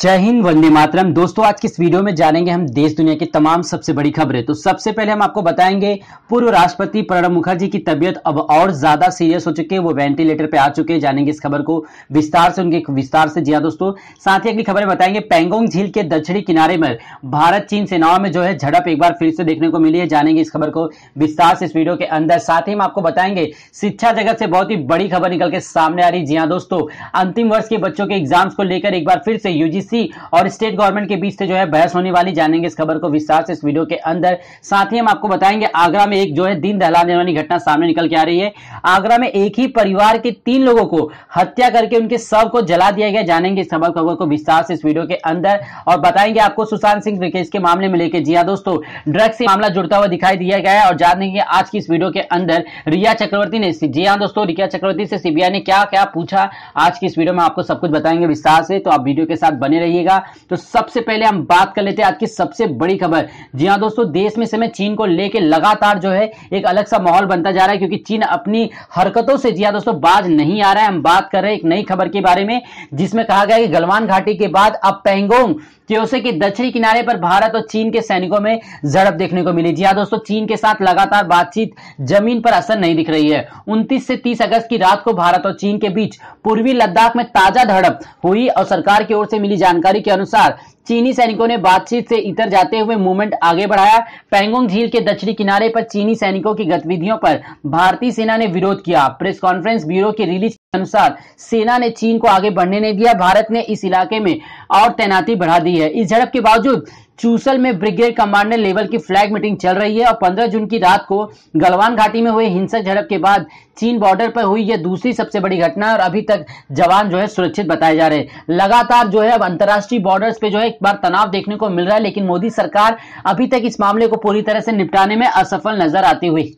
जय हिंद, वंदे मातरम। दोस्तों, आज की इस वीडियो में जानेंगे हम देश दुनिया की तमाम सबसे बड़ी खबरें। तो सबसे पहले हम आपको बताएँगे, पूर्व राष्ट्रपति प्रणब मुखर्जी की तबियत अब और ज़्यादा सीरियस हो चुकी है। वो वेंटिलेटर पे आ चुके हैं, जानेंगे इस खबर को विस्तार से, उनके विस्तार से। जिया दोस्तों, साथ ही अगली खबरें बताएँगे, पेंगोंग झील के दक्षिणी किनारे में भारत चीन सेनाओं में जो है झड़प एक बार फिर से देखने को मिली है, जानेंगे इस खबर को विस्तार से इस वीडियो के अंदर। साथ ही हम आपको बताएँगे, शिक्षा जगत से बहुत ही बड़ी खबर निकल के सामने आ रही जी हाँ दोस्तों, अंतिम वर्ष के बच्चों के एग्ज़ाम्स को लेकर एक बार फिर से यूजीसी यूजीसी और स्टेट गवर्नमेंट के बीच से जो है बहस होने वाली जानेंगे इस खबर को विस्तार से इस वीडियो के अंदर। साथ ही हम आपको बताएँगे, आगरा में एक जो है दिन दहलाने वाली घटना सामने निकल के आ रही है। आगरा में एक ही परिवार के तीन लोगों को हत्या करके उनके शव को जला दिया गया, जानेंगे इस खबर खबर को विस्तार से इस वीडियो के अंदर। और बताएँगे आपको सुशांत सिंह के मामले में लेकर जी हाँ दोस्तों, ड्रग्स से मामला जुड़ता हुआ दिखाई दिया गया है और जानेंगे आज की इस वीडियो के अंदर रिया चक्रवर्ती ने जी हाँ दोस्तों, रिया चक्रवर्ती से सीबीआई ने क्या क्या पूछा। आज की इस वीडियो में आपको सब कुछ बताएँगे विस्तार से। तो आप वीडियो के साथ बने रहिएगा। तो सबसे पहले हम बात कर लेते हैं आज की सबसे बड़ी खबर। जी हाँ दोस्तों, देश में समय चीन को लेकर लगातार जो है एक अलग सा माहौल बनता जा रहा है, क्योंकि चीन अपनी हरकतों से जी हाँ दोस्तों, बाज नहीं आ रहा है। हम बात कर रहे हैं एक नई खबर के बारे में, जिसमें कहा गया कि गलवान घाटी के बाद अब पेंगोंग, त्योसे के दक्षिणी किनारे पर भारत और चीन के सैनिकों में झड़प देखने को मिली। जी हाँ दोस्तों, चीन के साथ लगातार बातचीत ज़मीन पर असर नहीं दिख रही है। 29 से 30 अगस्त की रात को भारत और चीन के बीच पूर्वी लद्दाख में ताज़ा झड़प हुई और सरकार की ओर से मिली जानकारी के अनुसार चीनी सैनिकों ने बातचीत से इतर जाते हुए मूवमेंट आगे बढ़ाया। पैंगोंग झील के दक्षिणी किनारे पर चीनी सैनिकों की गतिविधियों पर भारतीय सेना ने विरोध किया। प्रेस कॉन्फ्रेंस ब्यूरो की रिलीज़ अनुसार सेना ने चीन को आगे बढ़ने नहीं दिया, भारत ने इस इलाके में और तैनाती बढ़ा दी है। इस झड़प के बावजूद चूसल में ब्रिगेड कमांडर लेवल की फ्लैग मीटिंग चल रही है और 15 जून की रात को गलवान घाटी में हुए हिंसक झड़प के बाद चीन बॉर्डर पर हुई यह दूसरी सबसे बड़ी घटना और अभी तक जवान जो है सुरक्षित बताए जा रहे हैं। लगातार जो है अब अंतर्राष्ट्रीय बॉर्डर्स पे जो है एक बार तनाव देखने को मिल रहा है, लेकिन मोदी सरकार अभी तक इस मामले को पूरी तरह से निपटाने में असफल नज़र आती हुई।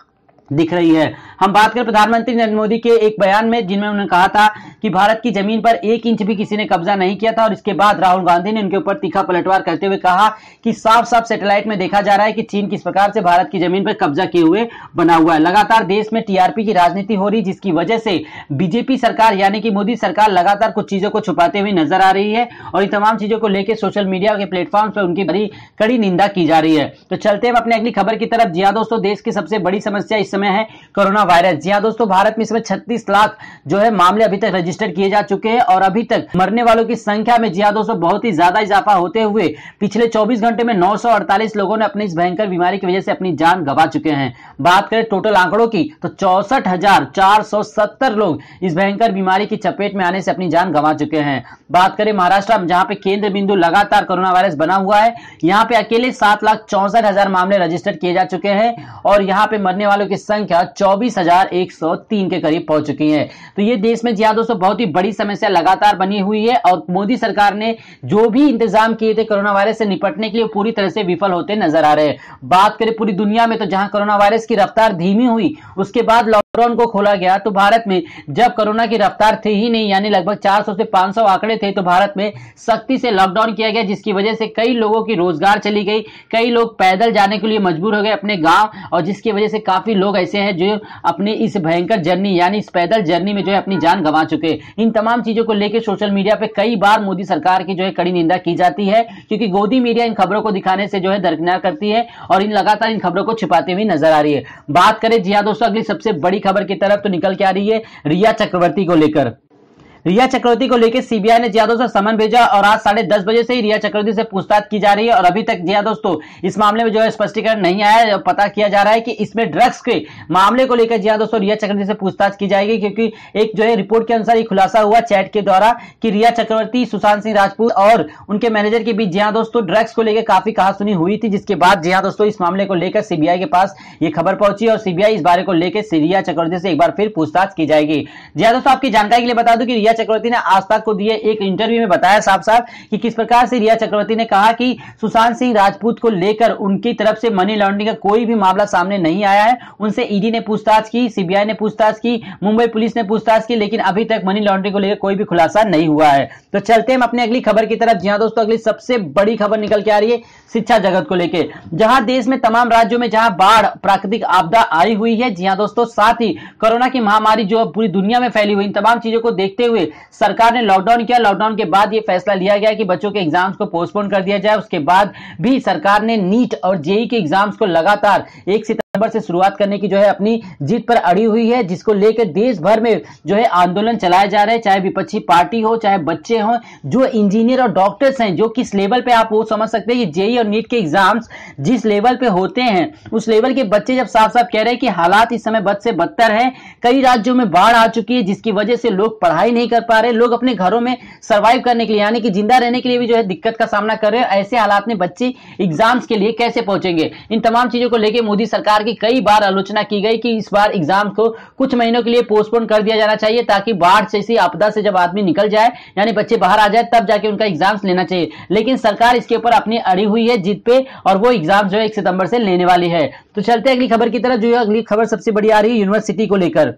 दिख रही है। हम बात करें प्रधानमंत्री नरेंद्र मोदी के एक बयान में, जिनमें उन्होंने कहा था कि भारत की ज़मीन पर एक इंच भी किसी ने कब्जा नहीं किया था और इसके बाद राहुल गांधी ने उनके ऊपर तीखा पलटवार करते हुए कहा कि साफ़ साफ़ सैटेलाइट में देखा जा रहा है कि चीन किस प्रकार से भारत की ज़मीन पर कब्जा किए हुए बना हुआ है। लगातार देश में टीआरपी की राजनीति हो रही, जिसकी वजह से बीजेपी सरकार, यानी कि मोदी सरकार, लगातार कुछ चीज़ों को छुपाते हुए नज़र आ रही है और इन तमाम चीज़ों को लेकर सोशल मीडिया के प्लेटफॉर्म पर उनकी बड़ी कड़ी निंदा की जा रही है। तो चलते हम अपने अगली खबर की तरफ़। जी हाँ दोस्तों, देश की सबसे बड़ी समस्या इस समय है कोरोना वायरस। जी हाँ दोस्तों, भारत में इसमें छत्तीस लाख जो है मामले अभी तक रजिस्टर्ड किए जा चुके हैं और अभी तक मरने वालों की संख्या में जी हाँ दोस्तों, बहुत ही ज़्यादा इजाफा होते हुए पिछले 24 घंटे में 948 लोगों ने अपनी इस भयंकर बीमारी की वजह से अपनी जान गंवा चुके हैं। बात करें टोटल आंकड़ों की तो चौसठ लोग इस भयंकर बीमारी की चपेट में आने से अपनी जान गंवा चुके हैं। बात करें महाराष्ट्र, जहाँ पे केंद्र बिंदु लगातार कोरोना वायरस बना हुआ है, यहाँ पे अकेले सात लाख चौसठ हज़ार मामले रजिस्टर किए जा चुके हैं और यहाँ पे मरने वालों की संख्या चौबीस हज़ार एक सौ तीन के करीब पहुँच चुकी है। तो ये देश में ज़्यादा दोस्तों, बहुत ही बड़ी समस्या लगातार बनी हुई है और मोदी सरकार ने जो भी इंतज़ाम किए थे कोरोना वायरस से निपटने के लिए पूरी तरह से विफल होते नज़र आ रहे हैं। बात करें पूरी दुनिया में तो जहाँ कोरोना वायरस की रफ्तार धीमी हुई, उसके बाद लॉकडाउन को खोला गया तो भारत में जब कोरोना की रफ्तार थी ही नहीं, यानी लगभग 400 से 500 आंकड़े थे तो भारत में सख्ती से लॉकडाउन किया गया, जिसकी वजह से कई लोगों की रोज़गार चली गई, कई लोग पैदल जाने के लिए मजबूर हो गए अपने गाँव, और जिसकी वजह से काफ़ी लोग ऐसे हैं जो अपने इस भयंकर जर्नी यानी इस पैदल जर्नी में जो है अपनी जान गंवा चुके इन तमाम चीज़ों को लेकर सोशल मीडिया पर कई बार मोदी सरकार की जो है कड़ी निंदा की जाती है, क्योंकि गोदी मीडिया इन खबरों को दिखाने से जो है दरकिनार करती है और इन लगातार इन खबरों को छिपाती हुई नज़र आ रही है। बात करें जी हाँ दोस्तों, अगली सबसे बड़ी खबर की तरफ़ तो निकल के आ रही है रिया चक्रवर्ती को लेकर। रिया चक्रवर्ती को लेकर सीबीआई ने जिया दोस्तों समन भेजा और आज साढ़े दस बजे से ही रिया चक्रवर्ती से पूछताछ की जा रही है और अभी तक जिया दोस्तों, इस मामले में जो है स्पष्टीकरण नहीं आया है। पता किया जा रहा है कि इसमें ड्रग्स के मामले को लेकर जिया दोस्तों, रिया चक्रवर्ती से पूछताछ की जाएगी क्योंकि एक जो है रिपोर्ट के अनुसार ये खुलासा हुआ चैट के द्वारा कि रिया चक्रवर्ती, सुशांत सिंह राजपूत और उनके मैनेजर के बीच जिया दोस्तों, ड्रग्स को लेकर काफ़ी कहा सुनी हुई थी, जिसके बाद जिया दोस्तों, इस मामले को लेकर सीबीआई के पास ये खबर पहुँची और सीबीआई इस बारे को लेकर रिया चक्रवर्ती से एक बार फिर पूछताछ की जाएगी। जिया दोस्तों, आपकी जानकारी के लिए बता दूँ कि रिया चक्रवर्ती ने आज तक को दिए एक इंटरव्यू में बताया साफ़ साफ़ कि किस प्रकार से रिया चक्रवर्ती ने कहा कि सुशांत सिंह राजपूत को लेकर उनकी तरफ़ से मनी लॉन्ड्रिंग का कोई भी मामला सामने नहीं आया है। उनसे ईडी ने पूछताछ की सीबीआई ने पूछताछ की, मुंबई पुलिस ने पूछताछ की, लेकिन अभी तक मनी लॉन्ड्रिंग को लेकर कोई भी खुलासा नहीं हुआ है। तो चलते हम अपने अगली खबर की तरफ़। जहाँ दोस्तों, अगली सबसे बड़ी खबर निकल के आ रही है शिक्षा जगत को लेकर जहाँ देश में तमाम राज्यों में जहाँ बाढ़, प्राकृतिक आपदा आई हुई है, जी हाँ दोस्तों, साथ ही कोरोना की महामारी जो पूरी दुनिया में फैली हुई, इन तमाम चीज़ों को देखते हुए में सरकार ने लॉकडाउन किया। लॉकडाउन के बाद ये फैसला लिया गया कि बच्चों के एग्ज़ाम्स को पोस्टपोन कर दिया जाए। उसके बाद भी सरकार ने नीट और जेई के एग्ज़ाम्स को लगातार एक सितंबर से शुरुआत करने की जो है अपनी जीत पर अड़ी हुई है, जिसको लेकर देश भर में जो है आंदोलन चलाए जा रहे हैं, चाहे विपक्षी पार्टी हो, चाहे बच्चे हो, जो इंजीनियर और डॉक्टर्स हैं, जो किस लेवल पे आप वो समझ सकते हैं ये जेई और नीट के एग्ज़ाम्स जिस लेवल पे होते हैं, उस लेवल के बच्चे जब साफ़ साफ़ कह रहे हैं कि हालात इस समय बद से बदतर है, कई राज्यों में बाढ़ आ चुकी है, जिसकी वजह से लोग पढ़ाई नहीं कर पा रहे, लोग अपने घरों में सर्वाइव करने के लिए, यानी कि ज़िंदा रहने के लिए भी जो है दिक्कत का सामना कर रहे हैं, ऐसे हालात में बच्चे एग्ज़ाम्स के लिए कैसे पहुँचेंगे? इन तमाम चीज़ों को लेकर मोदी सरकार की कई बार आलोचना की गई कि इस बार एग्ज़ाम को कुछ महीनों के लिए पोस्टपोन कर दिया जाना चाहिए ताकि बाढ़ जैसी आपदा से जब आदमी निकल जाए, यानी बच्चे बाहर आ जाए, तब जाके उनका एग्ज़ाम्स लेना चाहिए। लेकिन सरकार इसके ऊपर अपनी अड़ी हुई है जीत पे और वो एग्ज़ाम जो है एक सितंबर से लेने वाली है। तो चलते अगली खबर की तरफ़, जो है अगली खबर सबसे बड़ी आ रही है यूनिवर्सिटी को लेकर।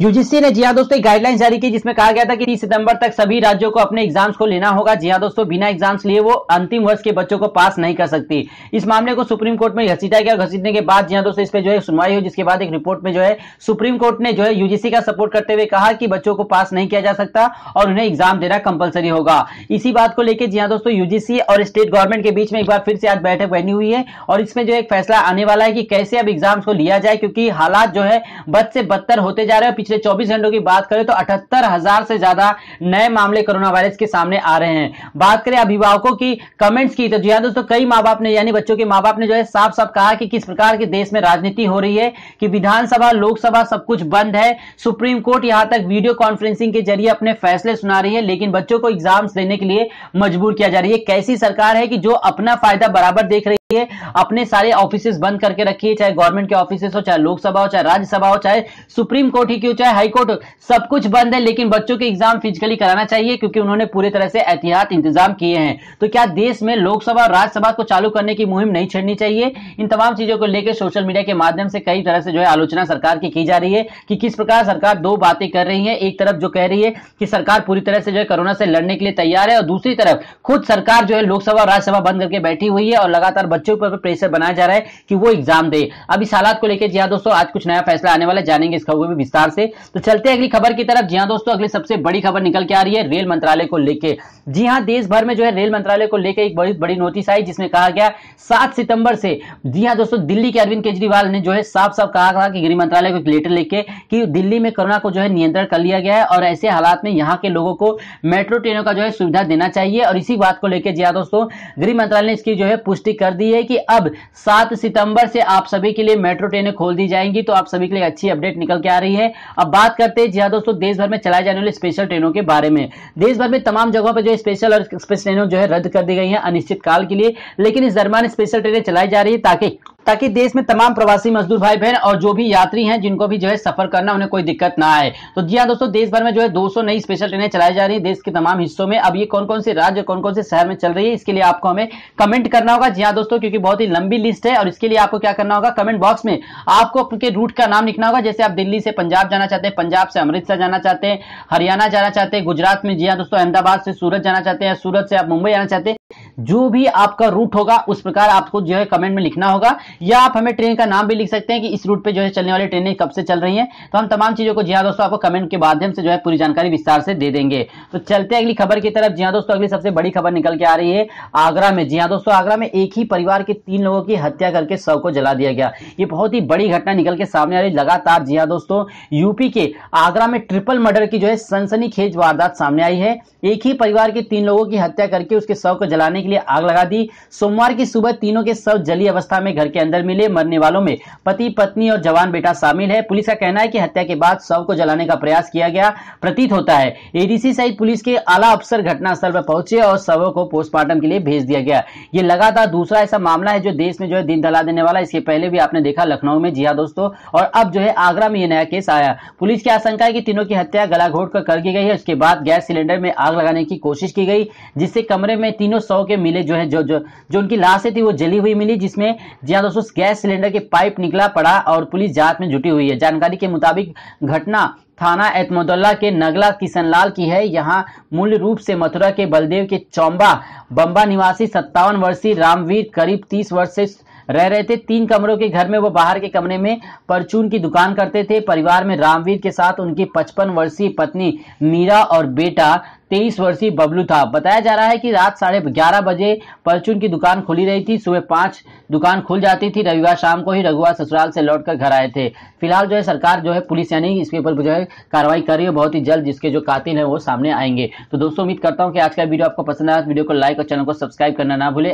यूजीसी ने जी हाँ दोस्तों गाइडलाइन जारी की जिसमें कहा गया था कि 30 सितंबर तक सभी राज्यों को अपने एग्ज़ाम्स को लेना होगा। जी हाँ दोस्तों बिना एग्ज़ाम्स लिए वो अंतिम वर्ष के बच्चों को पास नहीं कर सकती। इस मामले को सुप्रीम कोर्ट में घसीटा गया। घसीटने के बाद जी दोस्तों इस पर जो है सुनवाई हुई, जिसके बाद एक रिपोर्ट में जो है सुप्रीम कोर्ट ने जो है यूजीसी का सपोर्ट करते हुए कहा कि बच्चों को पास नहीं किया जा सकता और उन्हें एग्ज़ाम देना कंपलसरी होगा। इसी बात को लेकर जी दोस्तों यूजीसी और स्टेट गवर्नमेंट के बीच में एक बार फिर से आज बैठक बनी हुई है और इसमें जो एक फैसला आने वाला है कि कैसे अब एग्ज़ाम्स को लिया जाए, क्योंकि हालात जो है बद से बदतर होते जा रहे हैं पिछले चौबीस घंटों की बात करें तो अठहत्तर हज़ार से ज़्यादा नए मामले कोरोना वायरस के सामने आ रहे हैं। बात करें अभिभावकों की कमेंट्स की तो जी हाँ दोस्तों, कई माँ बाप ने, यानी बच्चों के माँ बाप ने जो है साफ़ साफ़ कहा कि किस प्रकार के देश में राजनीति हो रही है, कि विधानसभा, लोकसभा सब कुछ बंद है। सुप्रीम कोर्ट यहाँ तक वीडियो कॉन्फ्रेंसिंग के ज़रिए अपने फैसले सुना रही है, लेकिन बच्चों को एग्ज़ाम्स देने के लिए मजबूर किया जा रही है। कैसी सरकार है कि जो अपना फ़ायदा बराबर देख रही है अपने सारे ऑफ़िस बंद करके रखिए, चाहे गवर्नमेंट के ऑफ़िस हो, चाहे लोकसभा हो, चाहे राज्यसभा हो, चाहे सुप्रीम कोर्ट ही क्यों, चाहे हाईकोर्ट सब कुछ बंद है, लेकिन बच्चों के एग्ज़ाम फिजिकली कराना चाहिए, क्योंकि उन्होंने पूरी तरह से एहतियात इंतज़ाम किए हैं। तो क्या देश में लोकसभा और राज्यसभा को चालू करने की मुहिम नहीं छेड़नी चाहिए? इन तमाम चीज़ों को लेकर सोशल मीडिया के माध्यम से कई तरह से जो है आलोचना सरकार की की जा रही है, कि किस प्रकार सरकार दो बातें कर रही है, एक तरफ़ जो कह रही है कि सरकार पूरी तरह से जो है कोरोना से लड़ने के लिए तैयार है, और दूसरी तरफ़ खुद सरकार जो है लोकसभा और राज्यसभा बंद करके बैठी हुई है, और लगातार बच्चों पर प्रेशर बनाया जा रहा है कि वो एग्ज़ाम दे। अब इस हालात को लेकर, जी हाँ दोस्तों, आज कुछ नया फैसला आने वाला जानेंगे इस खबर में विस्तार से। तो चलते अगली खबर की तरफ़। जी हाँ दोस्तों, अगली सबसे बड़ी खबर निकल के आ रही है रेल मंत्रालय को लेकर जी हाँ देश भर में जो है रेल मंत्रालय को लेकर एक बड़ी बड़ी नोटिस आई, जिसमें कहा गया, सात सितंबर से, जी हाँ दोस्तों, दिल्ली के अरविंद केजरीवाल ने जो है साफ़ साफ़ कहा था कि गृह मंत्रालय को एक लेटर लेके कि दिल्ली में कोरोना को जो है नियंत्रण कर लिया गया है और ऐसे हालात में यहाँ के लोगों को मेट्रो ट्रेनों का जो है सुविधा देना चाहिए। और इसी बात को लेकर जी हाँ दोस्तों, गृह मंत्रालय ने इसकी जो है पुष्टि कर दी है कि अब सात सितंबर से आप सभी के लिए मेट्रो ट्रेनें खोल दी जाएँगी तो आप सभी के लिए अच्छी अपडेट निकल के आ रही है। अब बात करते हैं जी हाँ दोस्तों, देश भर में चलाए जाने वाले स्पेशल ट्रेनों के बारे में। देश भर में तमाम जगहों पर जो स्पेशल और एक्सप्रेस ट्रेनों जो है रद्द कर दी गई है अनिश्चित काल के लिए, लेकिन इस दरमियान स्पेशल ट्रेनें चलाई जा रही है ताकि ताकि देश में तमाम प्रवासी मजदूर भाई बहन और जो भी यात्री हैं, जिनको भी जो है सफ़र करना, उन्हें कोई दिक्कत ना आए। तो जी हाँ दोस्तों, देश भर में जो है 200 नई स्पेशल ट्रेनें चलाई जा रही है, देश के तमाम हिस्सों में। अब ये कौन कौन से राज्य कौन कौन से शहर में चल रही है, इसके लिए आपको हमें कमेंट करना होगा। जी हाँ दोस्तों, क्योंकि बहुत ही लंबी लिस्ट है, और इसके लिए आपको क्या करना होगा कमेंट बॉक्स में आपको आपके रूट का नाम लिखना होगा। जैसे आप दिल्ली से पंजाब जाना चाहते हैं, पंजाब से अमृतसर जाना चाहते हैं, हरियाणा जाना चाहते हैं, गुजरात में जी हाँ दोस्तों, अहमदाबाद से सूरत जाना चाहते हैं, सूरत से आप मुंबई जाना चाहते जो भी आपका रूट होगा, उस प्रकार आपको जो है कमेंट में लिखना होगा। या आप हमें ट्रेन का नाम भी लिख सकते हैं कि इस रूट पे जो है चलने वाली ट्रेनें कब से चल रही हैं। तो हम तमाम चीज़ों को जी हाँ दोस्तों आपको कमेंट के माध्यम से जो है पूरी जानकारी विस्तार से दे देंगे। तो चलते हैं अगली खबर की तरफ़। जी हाँ दोस्तों, अगली सबसे बड़ी खबर निकल के आ रही है आगरा में। जी हाँ दोस्तों, आगरा में एक ही परिवार के तीन लोगों की हत्या करके शव को जला दिया गया। ये बहुत ही बड़ी घटना निकल के सामने आ रही लगातार जी हाँ दोस्तों, यूपी के आगरा में ट्रिपल मर्डर की जो है सनसनी वारदात सामने आई है। एक ही परिवार के तीन लोगों की हत्या करके उसके शव को जलाने के लिए आग लगा दी। सोमवार की सुबह तीनों के शव जली अवस्था में घर के अंदर मिले। मरने वालों में पति, पत्नी और जवान बेटा शामिल है। पुलिस का कहना है कि हत्या के बाद शव को जलाने का प्रयास किया गया। प्रतीत होता है, एडीसी सहित पुलिस के आला अफसर घटनास्थल पर पहुँचे और शवों को पोस्टमार्टम के लिए भेज दिया गया। ये लगातार दूसरा ऐसा मामला है जो देश में जो है दिन दला देने वाला इसके पहले भी आपने देखा लखनऊ में। जी हाँ दोस्तों, और अब जो है आगरा में यह नया केस आया। पुलिस की आशंका है कि तीनों की हत्या गला घोट कर कर दी गई है। उसके बाद गैस सिलेंडर में आग लगाने की कोशिश की गई, जिससे कमरे में तीनों सौ के मिले जो है, जो जो जो उनकी लाशें थी, वो जली हुई मिली, जिसमें जी दोस्तों, गैस सिलेंडर के पाइप निकला पड़ा और पुलिस जाँच में जुटी हुई है। जानकारी के मुताबिक घटना थाना एतमदुल्ला के नगला किशनलाल की है। यहाँ मूल रूप से मथुरा के बलदेव के चौंबा बम्बा निवासी सत्तावन वर्षीय रामवीर, करीब तीस वर्ष से रह रहे थे। तीन कमरों के घर में, वो बाहर के कमरे में परचून की दुकान करते थे। परिवार में रामवीर के साथ उनकी पचपन वर्षीय पत्नी मीरा और बेटा तेईस वर्षीय बबलू था। बताया जा रहा है कि रात साढ़े ग्यारह बजे परचून की दुकान खुली रही थी। सुबह पाँच दुकान खुल जाती थी। रविवार शाम को ही रघुआ ससुराल से लौटकर घर आए थे। फ़िलहाल जो है, सरकार जो है, पुलिस यानी इसके ऊपर जो है, कार्रवाई कर रही है। बहुत ही जल्द जिसके जो कातिल है, वो सामने आएँगे। तो दोस्तों, उम्मीद करता हूँ कि आज का वीडियो आपको पसंद आया। वीडियो को लाइक और चैनल को सब्सक्राइब करना ना भूले।